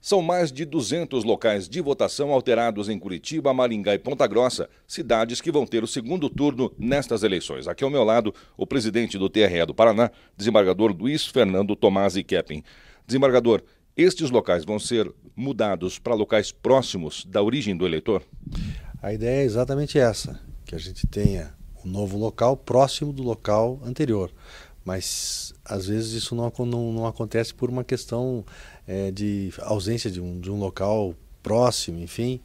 São mais de 200 locais de votação alterados em Curitiba, Maringá e Ponta Grossa, cidades que vão ter o segundo turno nestas eleições. Aqui ao meu lado, o presidente do TRE do Paraná, desembargador Luiz Fernando Tomasi Kepping. Desembargador, estes locais vão ser mudados para locais próximos da origem do eleitor? A ideia é exatamente essa, que a gente tenha um novo local próximo do local anterior. Mas às vezes isso não, não, não acontece por uma questão é, de ausência de um, de um local próximo, enfim.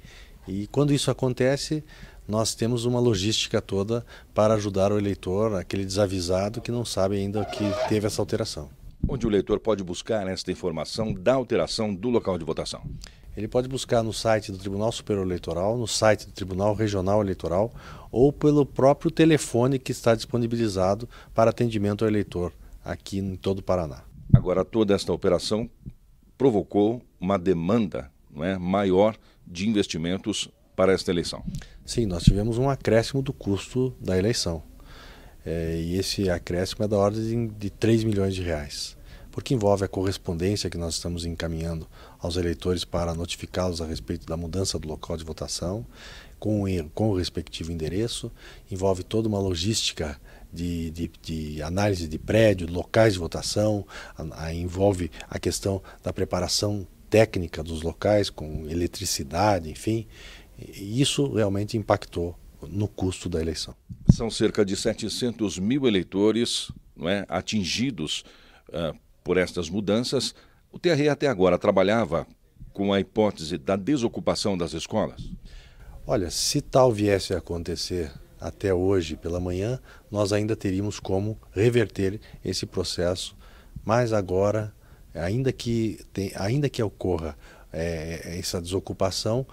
E quando isso acontece, nós temos uma logística toda para ajudar o eleitor, aquele desavisado que não sabe ainda que teve essa alteração. Onde o eleitor pode buscar esta informação da alteração do local de votação? Ele pode buscar no site do Tribunal Superior Eleitoral, no site do Tribunal Regional Eleitoral ou pelo próprio telefone que está disponibilizado para atendimento ao eleitor aqui em todo o Paraná. Agora, toda esta operação provocou uma demanda não é, maior de investimentos para esta eleição. Sim, nós tivemos um acréscimo do custo da eleição. É, e esse acréscimo é da ordem de 3 milhões de reais porque envolve a correspondência que nós estamos encaminhando aos eleitores para notificá-los a respeito da mudança do local de votação, com, com o respectivo endereço, envolve toda uma logística de, de, de, análise de prédio, locais de votação, a, a, envolve a questão da preparação técnica dos locais, com eletricidade, enfim. Isso realmente impactou no custo da eleição. São cerca de 700 mil eleitores não é, atingidos uh, por estas mudanças, o TRE até agora trabalhava com a hipótese da desocupação das escolas? Olha, se tal viesse a acontecer até hoje pela manhã, nós ainda teríamos como reverter esse processo, mas agora, ainda que, tem, ainda que ocorra é, essa desocupação,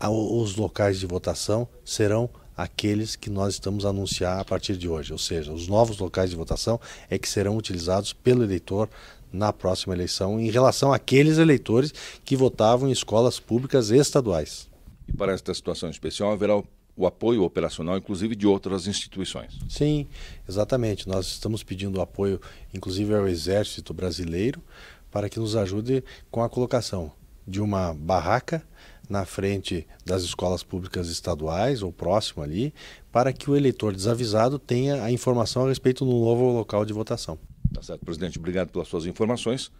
os locais de votação serão aqueles que nós estamos a anunciar a partir de hoje, ou seja, os novos locais de votação é que serão utilizados pelo eleitor na próxima eleição em relação àqueles eleitores que votavam em escolas públicas estaduais. E para esta situação especial haverá o, o apoio operacional, inclusive de outras instituições. Sim, exatamente. Nós estamos pedindo apoio, inclusive ao Exército Brasileiro, para que nos ajude com a colocação de uma barraca na frente das escolas públicas estaduais ou próximo ali, para que o eleitor desavisado tenha a informação a respeito do novo local de votação. Tá certo, presidente. Obrigado pelas suas informações.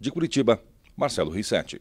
De Curitiba, Marcelo Rissetti.